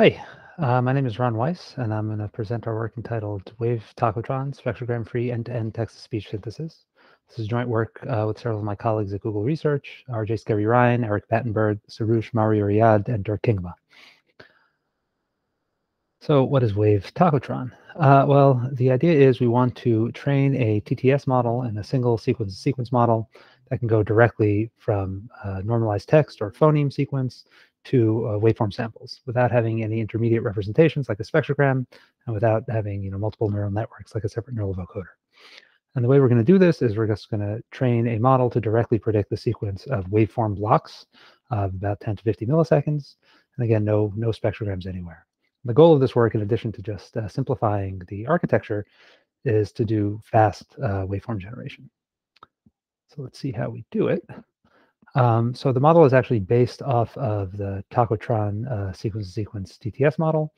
Hi, uh, my name is Ron Weiss, and I'm going to present our work entitled Wave Tacotron Spectrogram-Free End-to-End Text-to-Speech Synthesis. This is joint work uh, with several of my colleagues at Google Research, RJ Skerry-Ryan, Eric Battenberg, Soroush Mariooryad, and Dirk Kingma. So what is Wave Tacotron? Uh, well, the idea is we want to train a TTS model and a single sequence sequence model that can go directly from normalized text or phoneme sequence to uh, waveform samples without having any intermediate representations like a spectrogram and without having you know multiple neural networks like a separate neural vocoder. And the way we're going to do this is we're just going to train a model to directly predict the sequence of waveform blocks of about 10 to 50 milliseconds. And again, no, no spectrograms anywhere. The goal of this work, in addition to just uh, simplifying the architecture, is to do fast uh, waveform generation. So let's see how we do it. Um, so the model is actually based off of the Tacotron uh, sequence-to-sequence TTS model.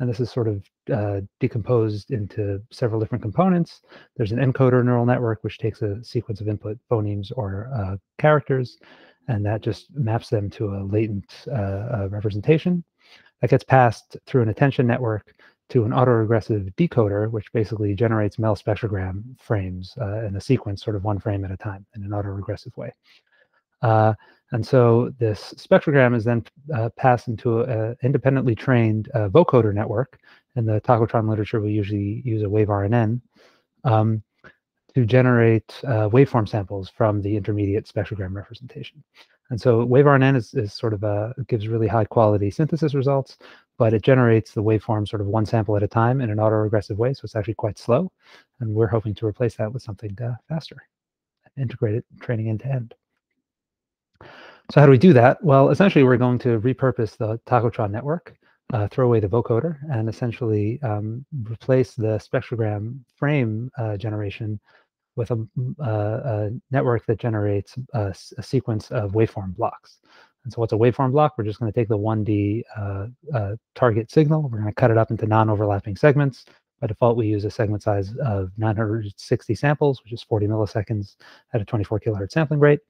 And this is sort of uh, decomposed into several different components. There's an encoder neural network, which takes a sequence of input phonemes or uh, characters, and that just maps them to a latent uh, uh, representation. That gets passed through an attention network to an autoregressive decoder, which basically generates MEL spectrogram frames uh, in a sequence, sort of one frame at a time in an autoregressive way. Uh, and so this spectrogram is then uh, passed into an independently trained uh, vocoder network. In the tacotron literature, we usually use a WaveRNN um, to generate uh, waveform samples from the intermediate spectrogram representation. And so WaveRNN is, is sort of a, gives really high quality synthesis results, but it generates the waveform sort of one sample at a time in an autoregressive way. So it's actually quite slow. And we're hoping to replace that with something uh, faster, integrated training end to end. So how do we do that? Well, essentially, we're going to repurpose the Tacotron network, uh, throw away the vocoder, and essentially um, replace the spectrogram frame uh, generation with a, uh, a, network that generates a, a, sequence of waveform blocks. And so what's a waveform block? We're just going to take the 1D uh, uh, target signal. We're going to cut it up into non-overlapping segments. By default, we use a segment size of 960 samples, which is 40 milliseconds at a 24 kilohertz sampling rate.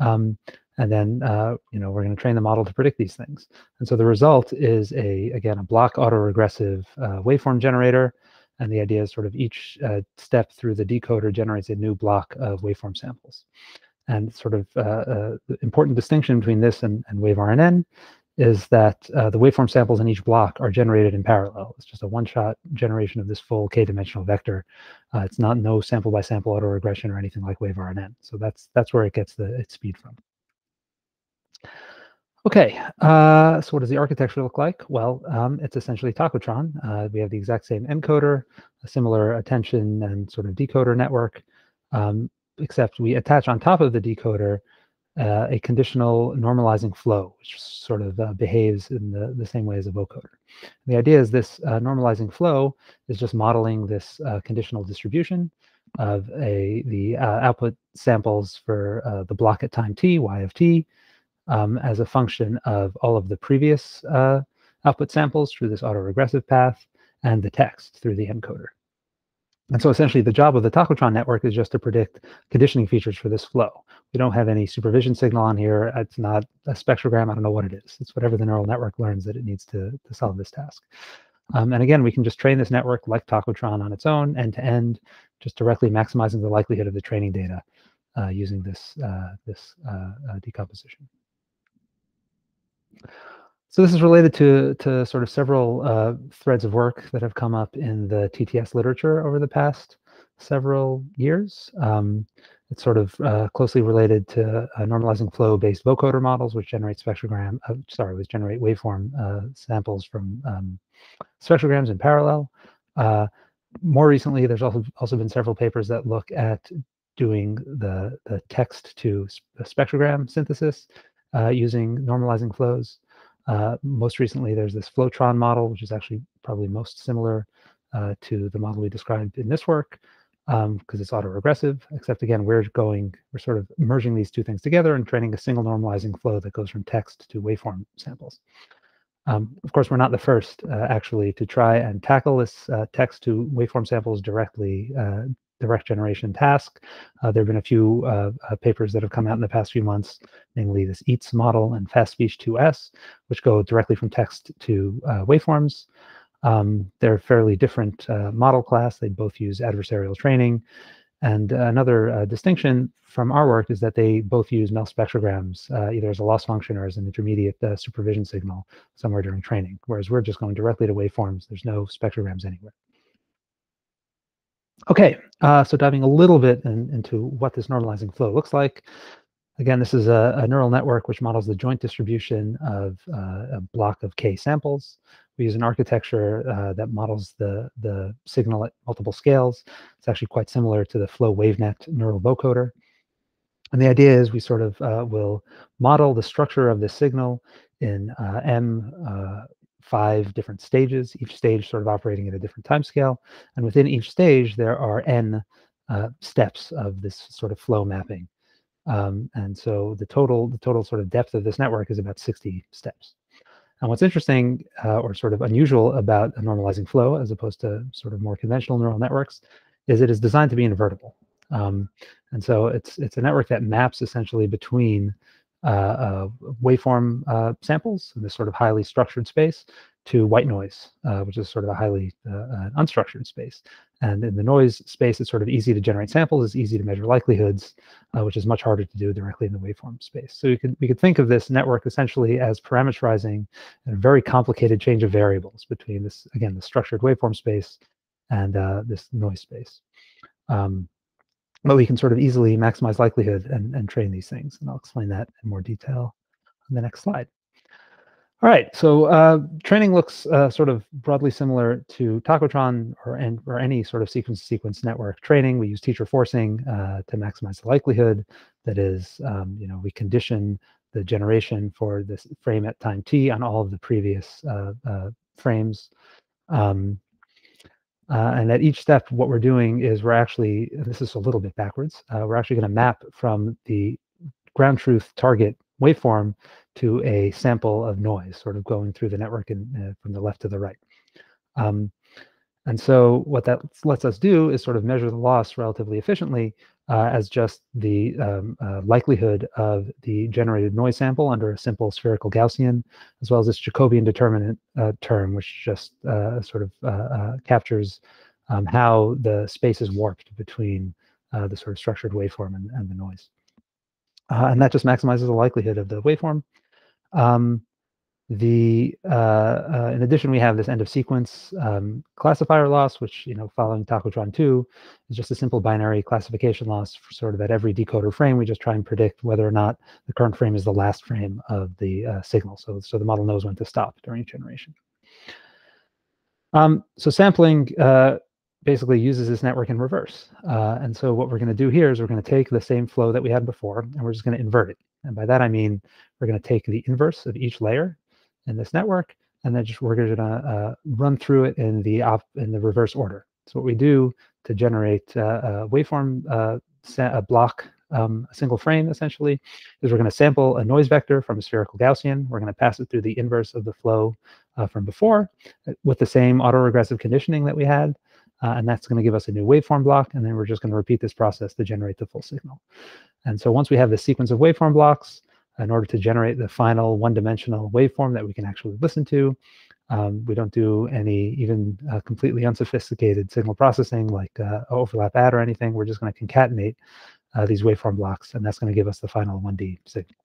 Um, and then, uh, you know, we're going to train the model to predict these things. And so the result is a, again, a block autoregressive uh, waveform generator. And the idea is sort of each uh, step through the decoder generates a new block of waveform samples. And sort of uh, uh, the important distinction between this and, and WaveRNN is that uh, the waveform samples in each block are generated in parallel. It's just a one-shot generation of this full k-dimensional vector. Uh, it's not no sample-by-sample -sample autoregression or anything like WaveRNN. So that's that's where it gets the its speed from. Okay, uh, so what does the architecture look like? Well, um, it's essentially Tacotron. Uh, we have the exact same encoder, a similar attention and sort of decoder network, um, except we attach on top of the decoder uh, a conditional normalizing flow, which sort of uh, behaves in the, the same way as a vocoder. The idea is this uh, normalizing flow is just modeling this uh, conditional distribution of a the output samples for the block at time t, y of t, um, as a function of all of the previous uh, output samples through this autoregressive path and the text through the encoder. And so essentially the job of the Tacotron network is just to predict conditioning features for this flow. We don't have any supervision signal on here. It's not a spectrogram. I don't know what it is. It's whatever the neural network learns that it needs to, to solve this task. Um, and again, we can just train this network like Tacotron on its own, end to end, just directly maximizing the likelihood of the training data uh, using this, uh, this uh, uh decomposition. So this is related to, to sort of several uh, threads of work that have come up in the TTS literature over the past several years. Um, it's sort of uh, closely related to uh, normalizing flow-based vocoder models, which generate spectrogram, uh, sorry, which generate waveform uh, samples from um, spectrograms in parallel. Uh, more recently, there's also also been several papers that look at doing the, the text to spectrogram synthesis uh, using normalizing flows. Uh, most recently, there's this Flowtron model, which is actually probably most similar uh, to the model we described in this work because um, it's autoregressive, except again, we're going, we're sort of merging these two things together and training a single normalizing flow that goes from text to waveform samples. Um, of course, we're not the first uh, actually to try and tackle this uh, text to waveform samples directly uh, direct generation task. Uh, there have been a few uh, uh, papers that have come out in the past few months, namely this EATS model and FastSpeech 2s, which go directly from text to uh, waveforms. Um, they're fairly different uh, model class. They both use adversarial training. And another uh, distinction from our work is that they both use MEL spectrograms, either as a loss function or as an intermediate supervision signal somewhere during training, whereas we're just going directly to waveforms. There's no spectrograms anywhere. Okay, uh, so diving a little bit in, into what this normalizing flow looks like. Again, this is a, a neural network which models the joint distribution of uh, a block of K samples. We use an architecture uh, that models the, the signal at multiple scales. It's actually quite similar to the FloWaveNet neural vocoder. And the idea is we sort of uh, will model the structure of the signal in uh, M uh, five different stages, each stage sort of operating at a different time scale. And within each stage, there are N uh, steps of this sort of flow mapping. Um, and so the total, the total sort of depth of this network is about 60 steps. And what's interesting uh, or sort of unusual about a normalizing flow as opposed to sort of more conventional neural networks is it is designed to be invertible. Um, and so it's it's a network that maps essentially between waveform uh, samples in this sort of highly structured space to white noise, uh, which is sort of a highly uh, unstructured space. And in the noise space, it's sort of easy to generate samples, it's easy to measure likelihoods, uh, which is much harder to do directly in the waveform space. So you could, we could think of this network essentially as parameterizing a very complicated change of variables between this, again, the structured waveform space and uh, this noise space. Um, but we can sort of easily maximize likelihood and, and train these things. And I'll explain that in more detail on the next slide. All right, so uh, training looks uh, sort of broadly similar to Tacotron or, and, or any sort of sequence-to-sequence network training. We use teacher forcing uh, to maximize the likelihood. That is, um, you know, we condition the generation for this frame at time t on all of the previous uh, uh, frames. Um, uh, and at each step, what we're doing is we're actually, this is a little bit backwards, we're actually going to map from the ground truth target waveform to a sample of noise, sort of going through the network and uh, from the left to the right. Um, and so what that lets us do is sort of measure the loss relatively efficiently uh, as just the um, uh, likelihood of the generated noise sample under a simple spherical Gaussian, as well as this Jacobian determinant uh, term, which just uh, sort of uh, uh, captures um, how the space is warped between the sort of structured waveform and, and the noise. and that just maximizes the likelihood of the waveform. Um, the uh, uh, in addition, we have this end of sequence um, classifier loss, which you know, following Tacotron 2, is just a simple binary classification loss for sort of at every decoder frame. We just try and predict whether or not the current frame is the last frame of the uh, signal, so so the model knows when to stop during generation. Um, so sampling uh, basically uses this network in reverse. Uh, and so what we're going to do here is we're going to take the same flow that we had before, and we're just going to invert it. And by that, I mean we're going to take the inverse of each layer in this network, and then just we're going to uh, run through it in the op in the reverse order. So what we do to generate uh, a waveform uh, a block, um, a single frame essentially, is we're going to sample a noise vector from a spherical Gaussian. We're going to pass it through the inverse of the flow uh, from before with the same autoregressive conditioning that we had. Uh, and that's going to give us a new waveform block. And then we're just going to repeat this process to generate the full signal. And so once we have this sequence of waveform blocks, in order to generate the final one-dimensional waveform that we can actually listen to. Um, we don't do any even uh, completely unsophisticated signal processing like uh, overlap add or anything. We're just going to concatenate uh, these waveform blocks, and that's going to give us the final 1D signal.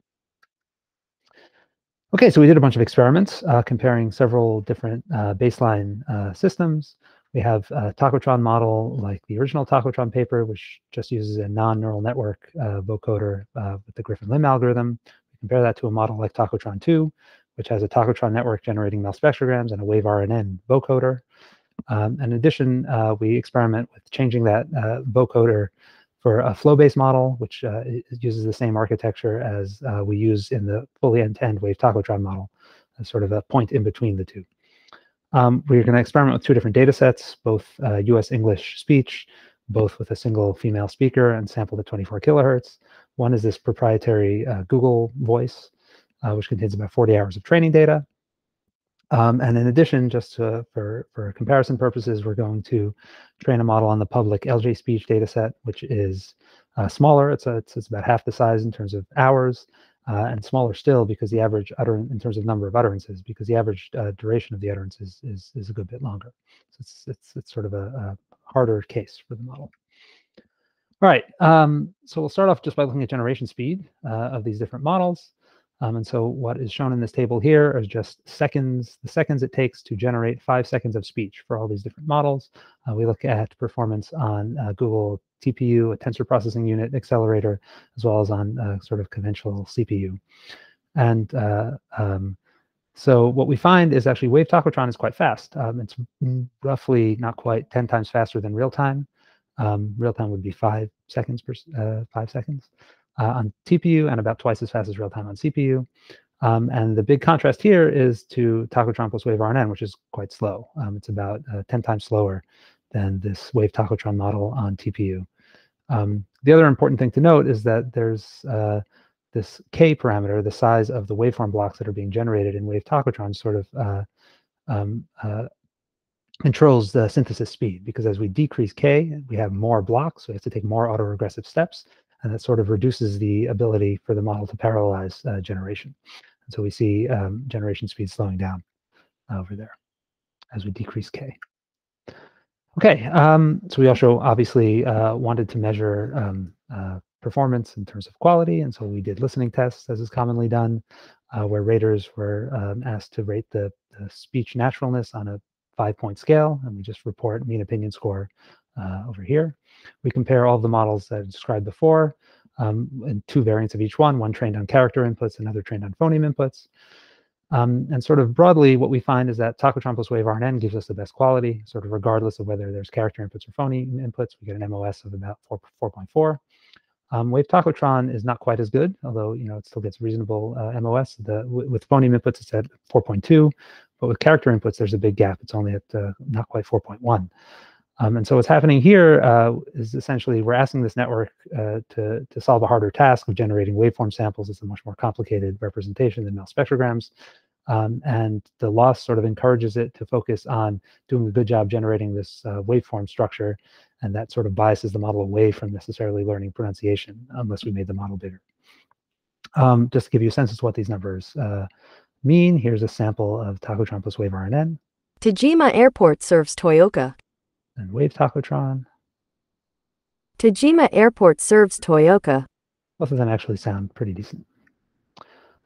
Okay, so we did a bunch of experiments uh, comparing several different uh, baseline uh, systems. We have a Tacotron model like the original Tacotron paper, which just uses a non-neural network vocoder with the Griffin-Lim algorithm. Compare that to a model like Tacotron 2, which has a Tacotron network generating MEL spectrograms and a wave RNN vocoder. Um, in addition, uh, we experiment with changing that uh, vocoder for a flow-based model, which uh, uses the same architecture as uh, we use in the fully end-to-end -end wave Tacotron model, as sort of a point in between the two. Um, we're going to experiment with two different data sets, both US uh, English speech, both with a single female speaker and sampled at 24 kilohertz, one is this proprietary uh, Google voice, uh, which contains about 40 hours of training data. Um, and in addition, just to, for, for comparison purposes, we're going to train a model on the public LJ speech dataset, which is uh, smaller. It's, a, it's, it's, about half the size in terms of hours, uh, and smaller still because the average utterance, in terms of number of utterances, because the average uh, duration of the utterance is, is, is a good bit longer. So it's, it's, it's sort of a, a harder case for the model. All right, um, so we'll start off just by looking at generation speed uh, of these different models. Um, and so what is shown in this table here is just seconds, the seconds it takes to generate five seconds of speech for all these different models. Uh, we look at performance on uh, Google TPU, a tensor processing unit accelerator, as well as on uh, sort of conventional CPU. And uh, um, so what we find is actually Wave Tacotron is quite fast. Um, it's roughly not quite 10 times faster than real time. Um, real time would be five seconds per uh, five seconds uh, on TPU and about twice as fast as real time on CPU. Um, and the big contrast here is to Tacotron plus Wave RNN, which is quite slow. Um, it's about uh, 10 times slower than this Wave Tacotron model on TPU. Um, the other important thing to note is that there's uh, this K parameter, the size of the waveform blocks that are being generated in Wave Tacotron sort of uh, um, uh, controls the synthesis speed because as we decrease K, we have more blocks, we have to take more autoregressive steps and that sort of reduces the ability for the model to parallelize uh, generation. And so we see um, generation speed slowing down over there as we decrease k. Okay, um, so we also obviously uh, wanted to measure um, uh, performance in terms of quality, and so we did listening tests, as is commonly done, uh, where raters were um, asked to rate the, the speech naturalness on a five-point scale, and we just report mean opinion score uh, over here. We compare all the models that I described before um, and two variants of each one, one trained on character inputs, another trained on phoneme inputs. Um, and sort of broadly, what we find is that Tacotron plus Wave RNN gives us the best quality, sort of regardless of whether there's character inputs or phoneme inputs. We get an MOS of about 4.4. Um, Wave Tacotron is not quite as good, although you know it still gets reasonable uh, MOS. The, with phoneme inputs, it's at 4.2, but with character inputs, there's a big gap. It's only at uh, not quite 4.1. Um, and so what's happening here uh, is essentially we're asking this network uh, to, to solve a harder task of generating waveform samples. It's a much more complicated representation than MEL spectrograms. Um, and the loss sort of encourages it to focus on doing a good job generating this uh, waveform structure. And that sort of biases the model away from necessarily learning pronunciation unless we made the model bigger. Um, just to give you a sense of what these numbers uh, mean, here's a sample of Tacotron plus Wave RNN. Tajima Airport serves Toyooka and Wave Tacotron. Tajima Airport serves Toyooka. Both of them actually sound pretty decent.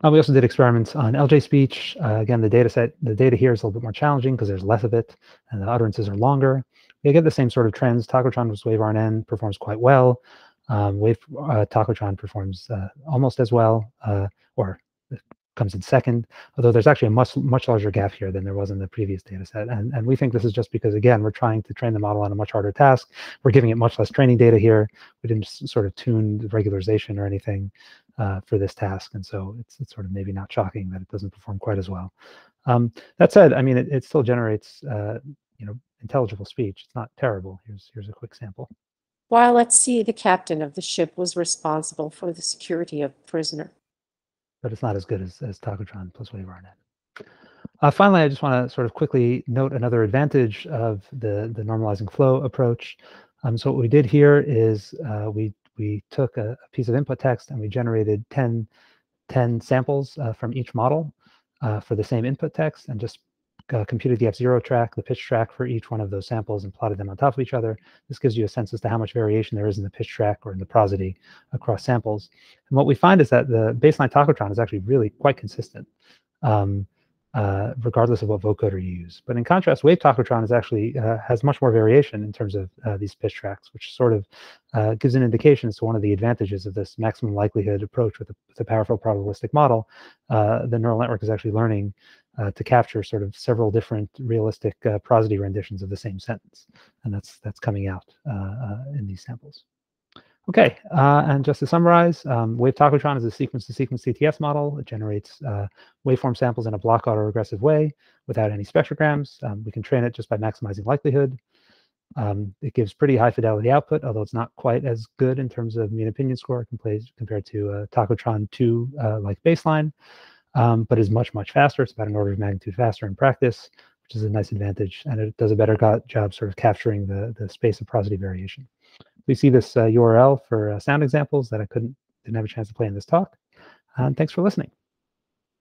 Uh, we also did experiments on LJ speech. Uh, again, the data set, the data here is a little bit more challenging because there's less of it and the utterances are longer. We get the same sort of trends. Tacotron with Wave RNN performs quite well. Um, Wave uh, Tacotron performs uh, almost as well, uh, or comes in second, although there's actually a much much larger gap here than there was in the previous data set. And, and we think this is just because, again, we're trying to train the model on a much harder task. We're giving it much less training data here. We didn't sort of tune the regularization or anything uh, for this task. And so it's, it's sort of maybe not shocking that it doesn't perform quite as well. Um, that said, I mean, it, it still generates, uh, you know, intelligible speech. It's not terrible. Here's, here's a quick sample. While at sea, the captain of the ship was responsible for the security of prisoner but it's not as good as, as Tacotron plus Wave RNN. Uh, finally, I just want to sort of quickly note another advantage of the, the normalizing flow approach. Um, so what we did here is uh, we, we took a, a, piece of input text and we generated 10, 10 samples uh, from each model uh, for the same input text and just uh, computed the F0 track, the pitch track for each one of those samples and plotted them on top of each other. This gives you a sense as to how much variation there is in the pitch track or in the prosody across samples. And what we find is that the baseline tacotron is actually really quite consistent. Um, uh, regardless of what vocoder you use. But in contrast, Wave Tacotron is actually uh, has much more variation in terms of uh, these pitch tracks, which sort of uh, gives an indication as to one of the advantages of this maximum likelihood approach with a, with a powerful probabilistic model. Uh, the neural network is actually learning uh, to capture sort of several different realistic prosody renditions of the same sentence, and that's that's coming out in these samples. Okay, uh, and just to summarize, um, Wave Tacotron is a sequence-to-sequence TTS model. It generates uh, waveform samples in a block autoregressive way without any spectrograms. Um, we can train it just by maximizing likelihood. Um, it gives pretty high fidelity output, although it's not quite as good in terms of mean opinion score compared to uh, Tacotron 2 uh, like baseline. Um, but is much, much faster. It's about an order of magnitude faster in practice, which is a nice advantage. And it does a better job sort of capturing the, the space of prosody variation. We see this uh, URL for uh, sound examples that I couldn't didn't have a chance to play in this talk. And thanks for listening.